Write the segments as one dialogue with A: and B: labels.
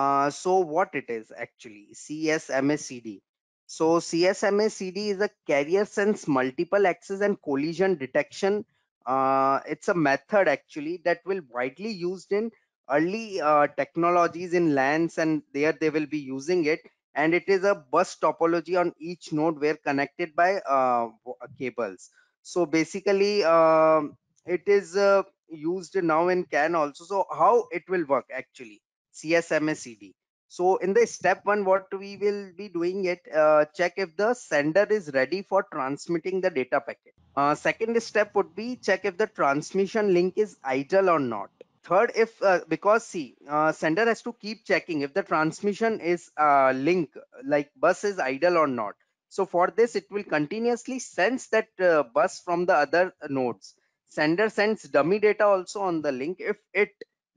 A: Uh, so what it is actually CSMACD. So CSMACD is a carrier sense multiple access and collision detection. Uh, it's a method actually that will widely used in early uh, technologies in LANs and there they will be using it and it is a bus topology on each node where connected by uh, cables. So basically um, it is uh, used now in CAN also. So how it will work actually CSMACD. So in the step one, what we will be doing it, uh, check if the sender is ready for transmitting the data packet. Uh, second step would be check if the transmission link is idle or not. Third, if uh, because see, uh, sender has to keep checking if the transmission is uh, link like bus is idle or not. So for this, it will continuously sense that uh, bus from the other nodes. Sender sends dummy data also on the link. If it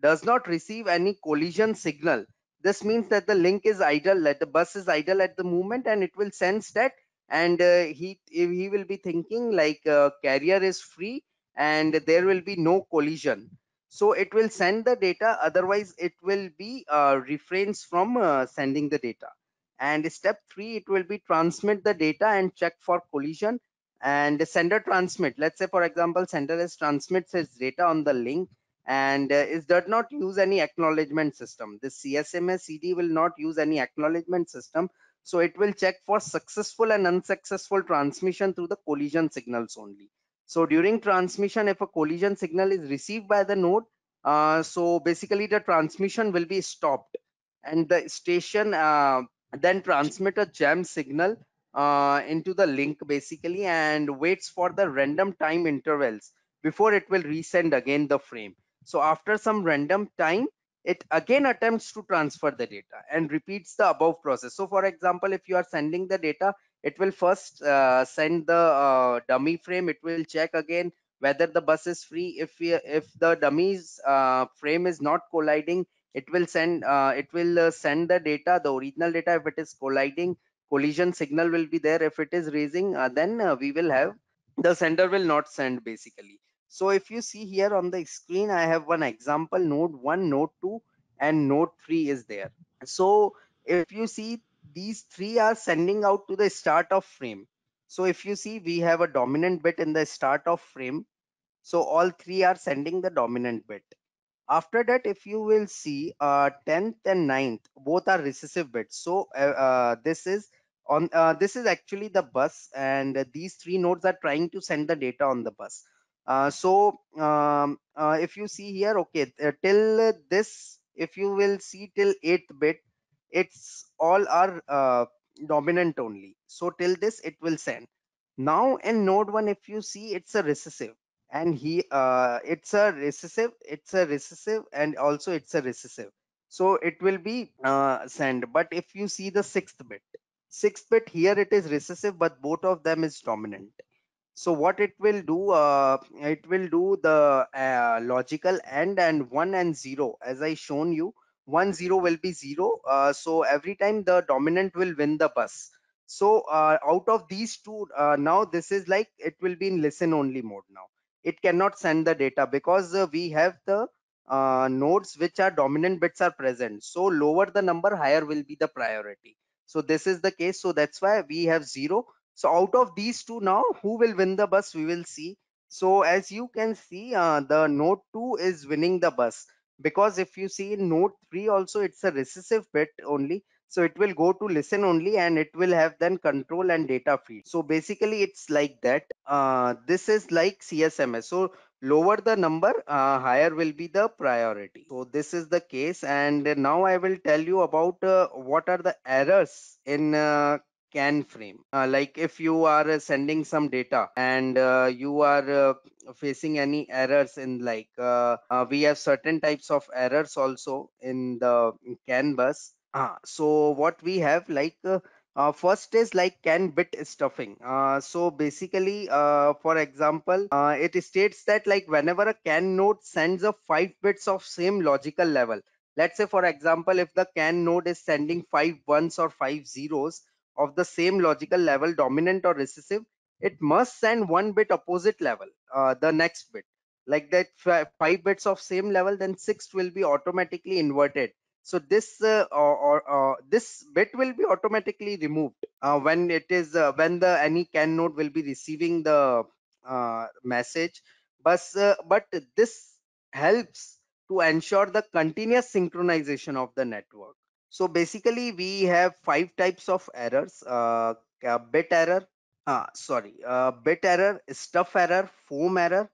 A: does not receive any collision signal, this means that the link is idle, that the bus is idle at the moment and it will sense that and uh, he he will be thinking like uh, carrier is free and there will be no collision. So it will send the data otherwise it will be uh, refrains from uh, sending the data. And step three it will be transmit the data and check for collision and sender transmit. Let's say for example sender is transmits its data on the link and uh, it does not use any acknowledgement system? This csma cd will not use any acknowledgement system. So it will check for successful and unsuccessful transmission through the collision signals only. So during transmission if a collision signal is received by the node uh, so basically the transmission will be stopped. And the station uh, then transmit a jam signal uh, into the link basically and waits for the random time intervals before it will resend again the frame so after some random time it again attempts to transfer the data and repeats the above process. So for example if you are sending the data it will first uh, send the uh, dummy frame. It will check again whether the bus is free. If we, if the dummy's uh, frame is not colliding it will send uh, it will uh, send the data the original data if it is colliding collision signal will be there. If it is raising uh, then we will have the sender will not send basically so if you see here on the screen, I have one example node one, node two, and node three is there. So if you see these three are sending out to the start of frame. So if you see we have a dominant bit in the start of frame. So all three are sending the dominant bit. After that, if you will see uh, 10th and 9th, both are recessive bits. So uh, uh, this is on uh, this is actually the bus and these three nodes are trying to send the data on the bus uh, so um, uh, if you see here okay uh, till this if you will see till 8th bit it's all are uh, dominant only. So till this it will send. Now in node 1 if you see it's a recessive. And he uh, it's a recessive it's a recessive and also it's a recessive. So it will be uh, send. But if you see the sixth bit sixth bit here it is recessive but both of them is dominant so what it will do uh, it will do the uh, logical and and one and zero. As i shown you one zero will be zero uh, so every time the dominant will win the bus. So uh, out of these two uh, now this is like it will be in listen only mode now. It cannot send the data because uh, we have the nodes which are dominant bits are present. So lower the number higher will be the priority. So this is the case. So that's why we have zero so out of these two now, who will win the bus? We will see. So as you can see, uh, the node 2 is winning the bus because if you see in node 3 also, it's a recessive bit only. So it will go to listen only and it will have then control and data feed. So basically it's like that. Uh, this is like CSMS. So lower the number, uh, higher will be the priority. So this is the case. And now I will tell you about uh, what are the errors in uh, can frame. Uh, like if you are uh, sending some data and uh, you are uh, facing any errors in like uh, uh, we have certain types of errors also in the can bus so what we have like first is like can bit stuffing. So basically for example it states that like whenever a can node sends a five bits of same logical level. Let's say for example if the can node is sending five ones or five zeros of the same logical level dominant or recessive it must send one bit opposite level uh, the next bit. Like that five bits of same level then sixth will be automatically inverted. So this uh, or, or uh, this bit will be automatically removed uh, when it is uh, when the any can node will be receiving the uh, message. But uh, but this helps to ensure the continuous synchronization of the network so basically we have five types of errors uh, bit error uh, sorry uh, bit error stuff error form error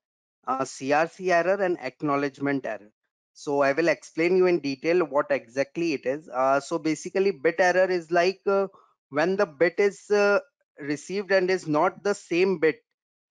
A: uh, crc error and acknowledgement error. So i will explain you in detail what exactly it is. Uh, so basically bit error is like uh, when the bit is uh, received and is not the same bit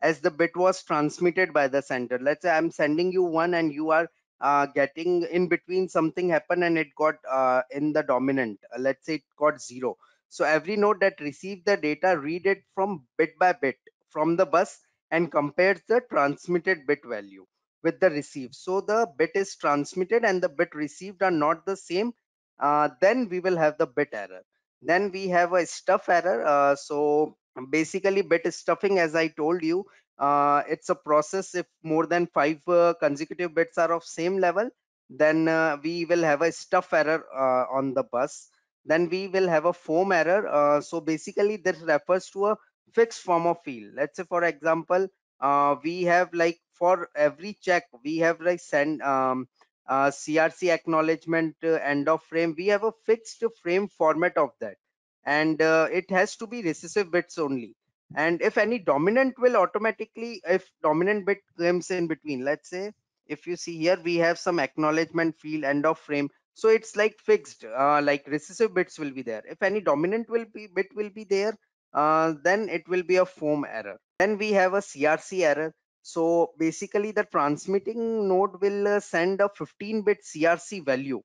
A: as the bit was transmitted by the sender. Let's say i'm sending you one and you are uh, getting in between something happened and it got uh, in the dominant. Uh, let's say it got zero. So every node that received the data read it from bit by bit from the bus and compares the transmitted bit value with the received. So the bit is transmitted and the bit received are not the same uh, then we will have the bit error. Then we have a stuff error. Uh, so basically bit stuffing as i told you uh, it's a process. If more than five uh, consecutive bits are of same level then uh, we will have a stuff error uh, on the bus. Then we will have a form error. Uh, so basically this refers to a fixed form of field. Let's say for example uh, we have like for every check we have like send um, crc acknowledgement end of frame. We have a fixed frame format of that. And it has to be recessive bits only and if any dominant will automatically if dominant bit comes in between let's say if you see here we have some acknowledgement field end of frame. So it's like fixed uh, like recessive bits will be there. If any dominant will be bit will be there uh, then it will be a form error. Then we have a crc error. So basically the transmitting node will uh, send a 15 bit crc value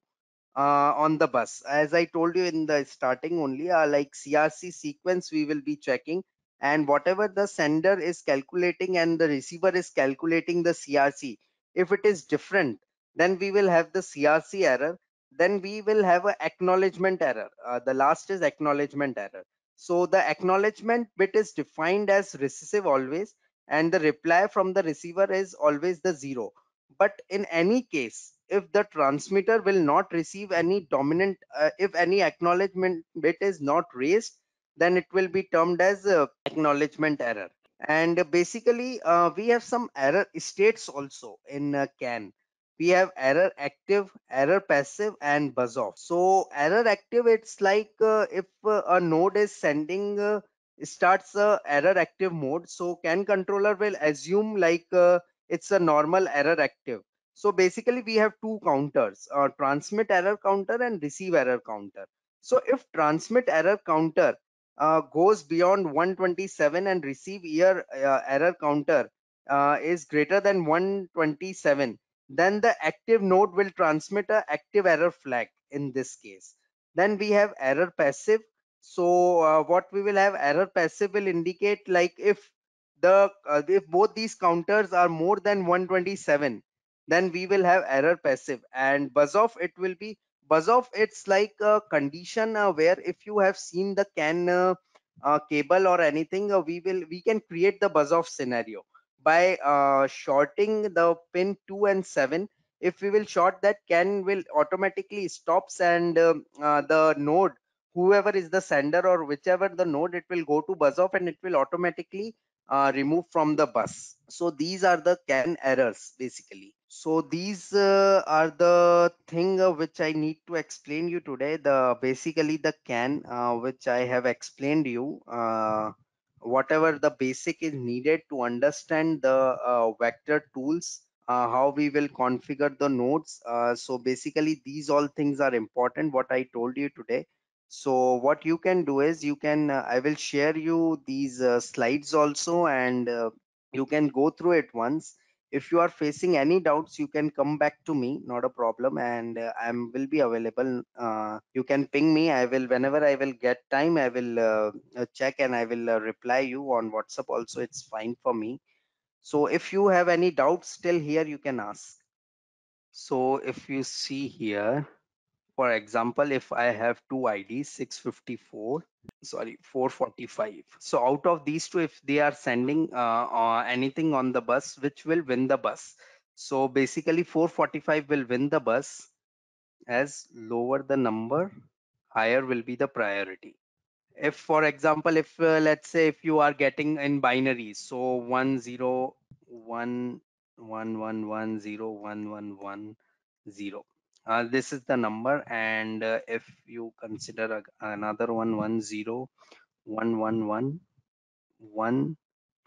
A: uh, on the bus. As I told you in the starting only, uh, like CRC sequence we will be checking and whatever the sender is calculating and the receiver is calculating the CRC. If it is different, then we will have the CRC error. Then we will have an acknowledgement error. Uh, the last is acknowledgement error. So the acknowledgement bit is defined as recessive always and the reply from the receiver is always the zero. But in any case, if the transmitter will not receive any dominant uh, if any acknowledgement bit is not raised then it will be termed as uh, acknowledgement error. And basically uh, we have some error states also in uh, can. We have error active error passive and bus off. So error active it's like uh, if uh, a node is sending uh, starts a error active mode so can controller will assume like it's a normal error active. So basically we have two counters, transmit error counter and receive error counter. So if transmit error counter uh, goes beyond 127 and receive ear, uh, error counter uh, is greater than 127, then the active node will transmit a active error flag in this case. Then we have error passive. So uh, what we will have error passive will indicate like if the uh, if both these counters are more than 127 then we will have error passive and bus off it will be bus off it's like a condition uh, where if you have seen the can uh, uh, cable or anything uh, we will we can create the bus off scenario by uh, shorting the pin 2 and 7 if we will short that can will automatically stops and um, uh, the node whoever is the sender or whichever the node it will go to bus off and it will automatically remove from the bus so these are the can errors basically so these uh, are the thing uh, which I need to explain you today. The basically the can uh, which I have explained you. Uh, whatever the basic is needed to understand the uh, vector tools, uh, how we will configure the nodes. so basically these all things are important. What I told you today. So what you can do is you can I will share you these slides also and you can go through it once if you are facing any doubts you can come back to me not a problem. And uh, i will be available. Uh, you can ping me. I will whenever i will get time i will uh, uh check and i will uh, reply you on whatsapp also. It's fine for me. So if you have any doubts still here you can ask. So if you see here for example if i have two ids 654 sorry 445 so out of these two if they are sending uh, uh, anything on the bus which will win the bus so basically 445 will win the bus as lower the number, higher will be the priority. If, for example, if uh, let's say if you are getting in binaries, so one zero one one one one zero one one one zero. Uh, this is the number, and uh, if you consider a, another one one zero one one one one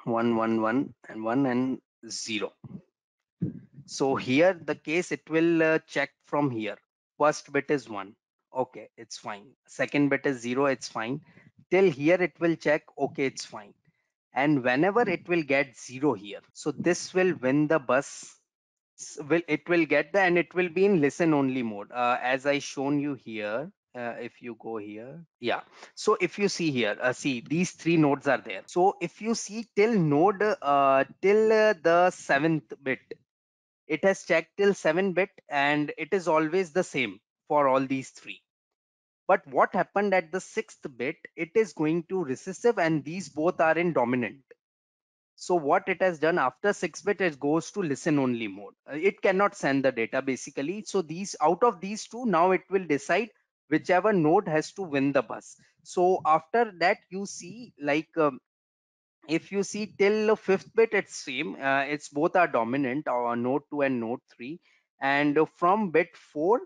A: one one one and one and zero. So here the case it will uh, check from here. First bit is one. Okay, it's fine. Second bit is zero. It's fine. Till here it will check. Okay, it's fine. And whenever it will get zero here, so this will win the bus. Will it will get the and it will be in listen only mode. Uh, as I shown you here, uh, if you go here. Yeah. So if you see here uh, see these three nodes are there. So if you see till node uh, till uh, the seventh bit it has checked till 7 bit and it is always the same for all these three. But what happened at the sixth bit it is going to recessive and these both are in dominant so what it has done after 6 bit it goes to listen only mode. Uh, it cannot send the data basically. So these out of these two now it will decide whichever node has to win the bus. So after that you see like um, if you see till fifth bit it's same. Uh, it's both are dominant or node 2 and node 3 and from bit 4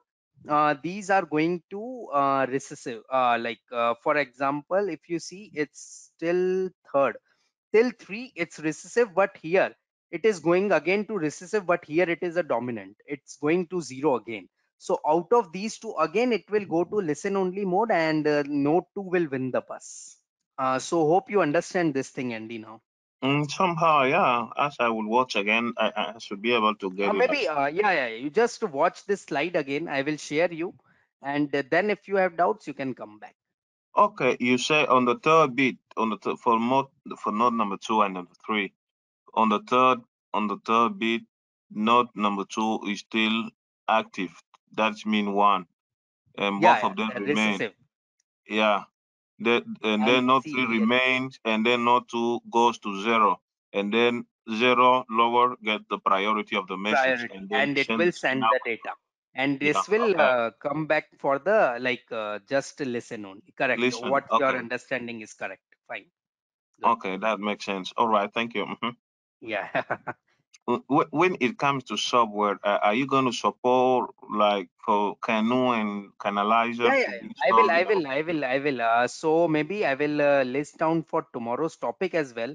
A: uh, these are going to uh, recessive uh, like uh, for example if you see it's still third till 3 it's recessive but here it is going again to recessive but here it is a dominant it's going to zero again so out of these two again it will go to listen only mode and uh, node 2 will win the bus uh, so hope you understand this thing, Andy. Now,
B: Mm, somehow, yeah. As I will watch again, I, I should be able to get
A: uh,
B: it.
A: maybe, uh, yeah, yeah. You just watch this slide again. I will share you, and uh, then if you have doubts, you can come back.
B: Okay, you say on the third bit, on the th for mode for node number two and number three, on the third on the third bit, node number two is still active. That's mean one, and
A: Yeah,
B: both of them
A: the
B: remain. Yeah, the, and
A: And
B: then node
A: see
B: three remains, and then node two goes to zero, and then zero lower get the priority of the message,
A: priority,
B: and then
A: and it
B: send
A: will send
B: signal.
A: the data, and
B: Yeah,
A: this will
B: okay.
A: uh, come back for the like uh, just listen only. Correct.
B: Listen,
A: What your
B: okay.
A: understanding is correct. Fine. Good.
B: Okay, that makes sense. All right, thank you. Mhm.
A: Yeah.
B: Wh- When it comes to software, uh, are you going to support like for CANoe and CANalyzer
A: yeah, yeah,
B: to
A: yeah. I will, I will, I will, I will. Uh, so maybe I will uh, list down for tomorrow's topic as well.